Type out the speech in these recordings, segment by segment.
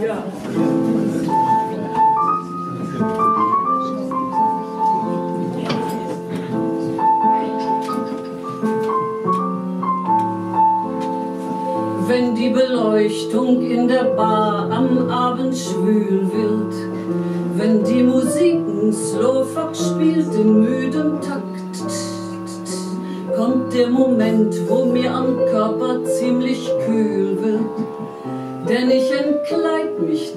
Ja. Wenn die Beleuchtung in der Bar am Abend schwül wird, wenn die Musik ein Slowfox spielt in müdem Takt, kommt der Moment, wo mir am Körper ziemlich kühl wird,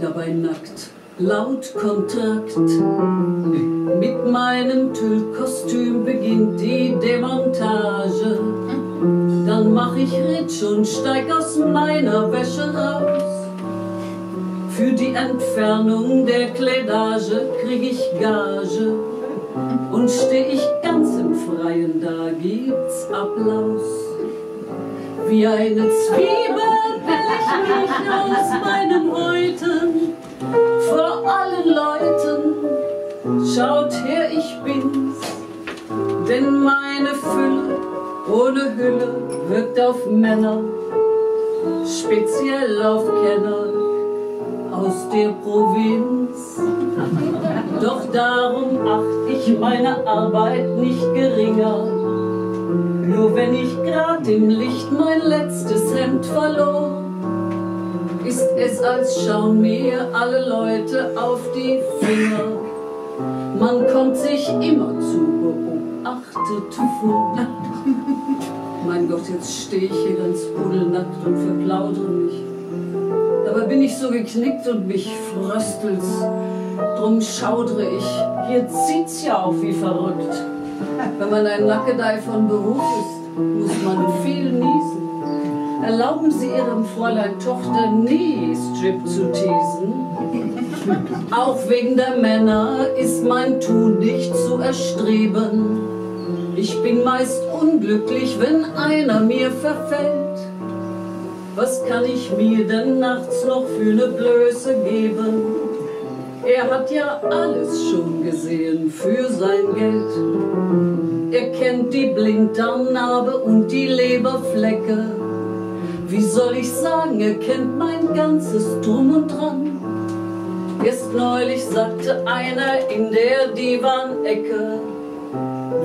dabei nackt, laut Kontrakt. Mit meinem Tüllkostüm beginnt die Demontage. Dann mach ich Ritsch und steig aus meiner Wäsche raus. Für die Entfernung der Kleidage krieg ich Gage. Und steh ich ganz im Freien, da gibt's Applaus. Wie eine Zwiebel Her, ich bin's, denn meine Fülle ohne Hülle wirkt auf Männer, speziell auf Kenner aus der Provinz. Doch darum acht ich meine Arbeit nicht geringer. Nur wenn ich grad im Licht mein letztes Hemd verlor, ist es, als schauen mir alle Leute auf die Finger. Man kommt sich immer zu beobachtet vor. Mein Gott, jetzt stehe ich hier ganz pudelnackt und verplaudere mich. Dabei bin ich so geknickt und mich fröstelt's. Drum schaudere ich. Hier zieht's ja auf wie verrückt. Wenn man ein Nackedei von Beruf ist, muss man viel niesen. Erlauben Sie Ihrem Fräulein Tochter nie, Strip zu teasen. Auch wegen der Männer ist mein Tun nicht zu erstreben. Ich bin meist unglücklich, wenn einer mir verfällt. Was kann ich mir denn nachts noch für eine Blöße geben? Er hat ja alles schon gesehen für sein Geld. Er kennt die Blinddarmnarbe und die Leberflecke. Wie soll ich sagen, er kennt mein ganzes Drum und Dran. Erst neulich sagte einer in der Divan-Ecke,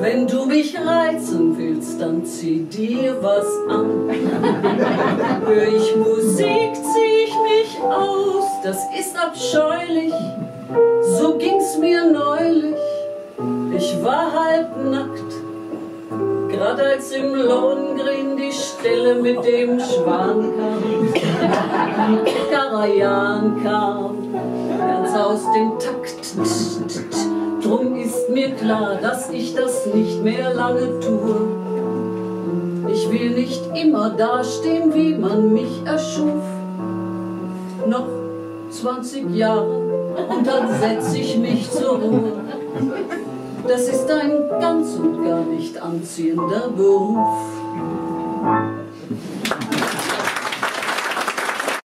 wenn du mich reizen willst, dann zieh dir was an. Hör ich Musik, zieh ich mich aus, das ist abscheulich. So ging's mir neulich, Gerade als im Lohengrin die Stille mit dem Schwan kam, Karajan kam, ganz aus dem Takt. Drum ist mir klar, dass ich das nicht mehr lange tue. Ich will nicht immer dastehen, wie man mich erschuf. Noch 20 Jahre und dann setz ich mich zur Ruhe. Das ist ein ganz und gar nicht anziehender Beruf.